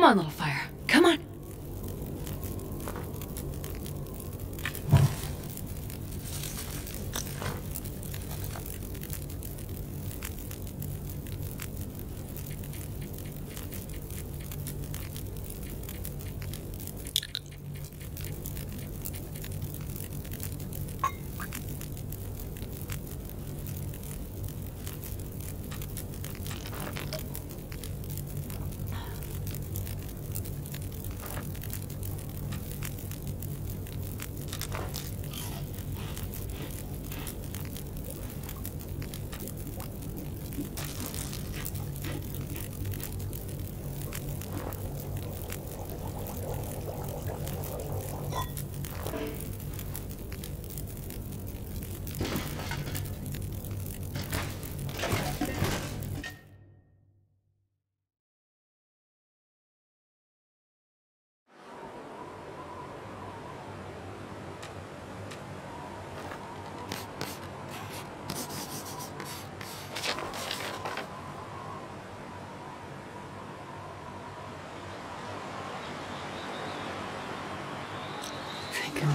Come on, little fire.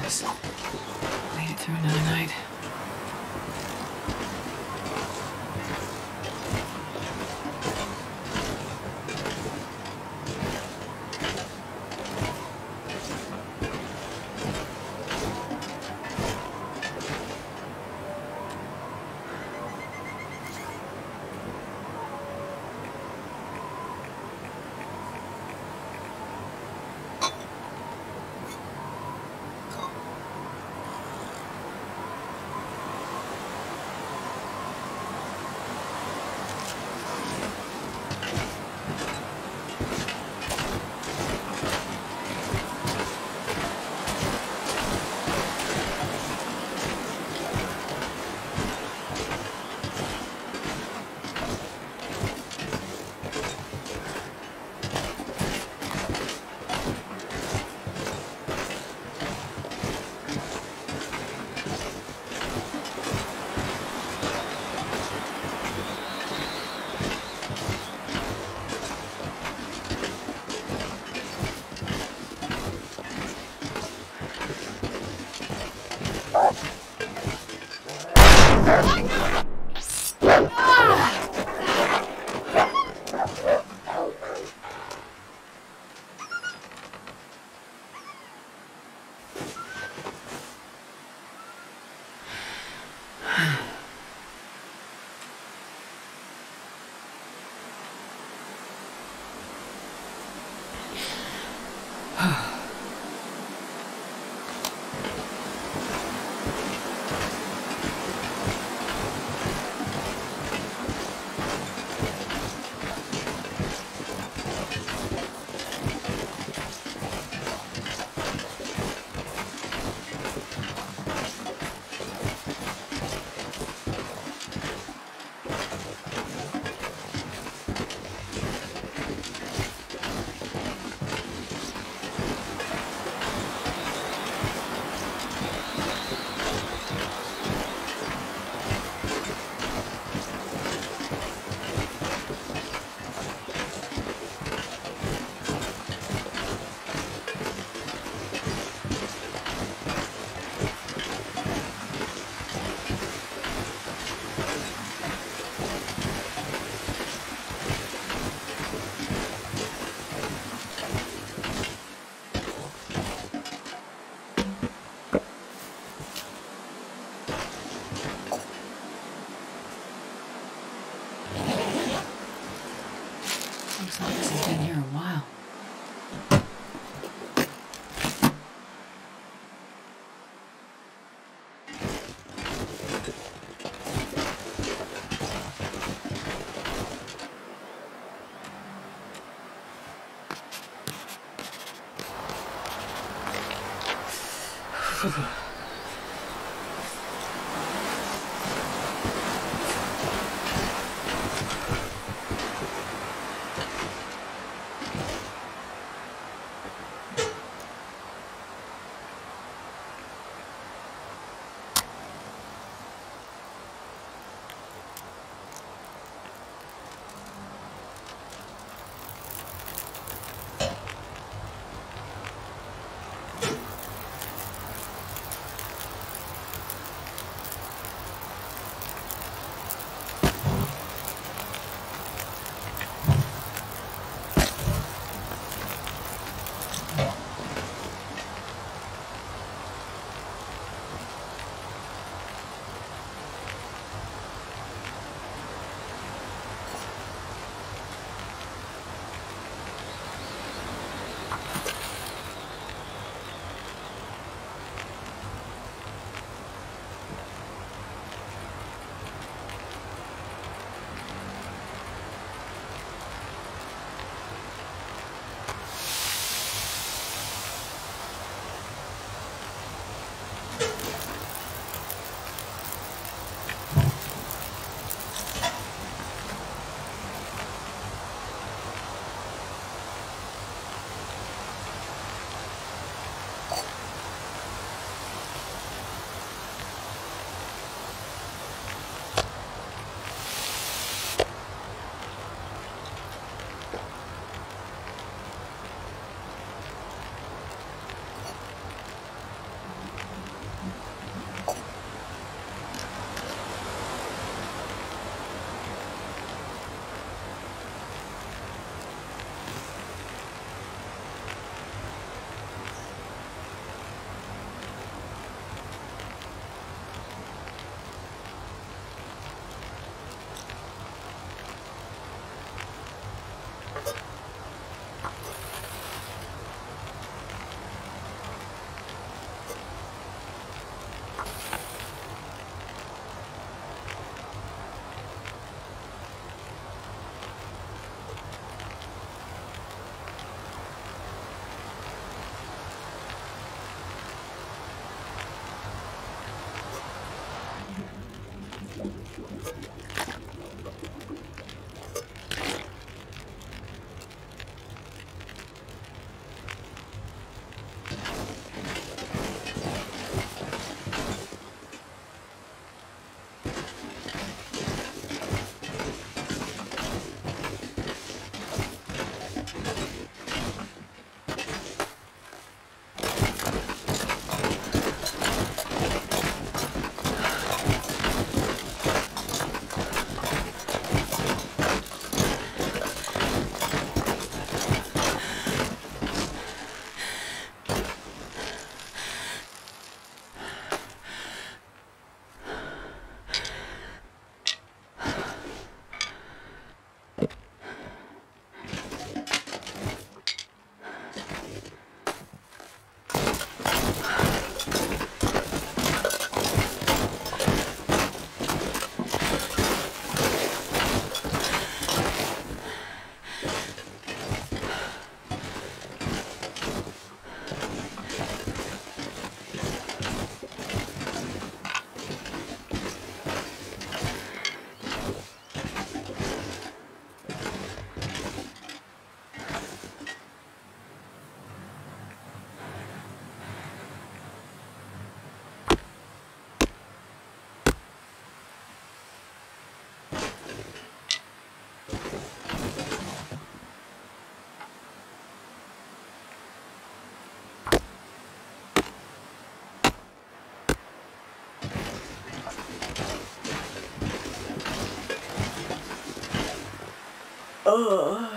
Goodness. Made it through another night. Phew. Oh.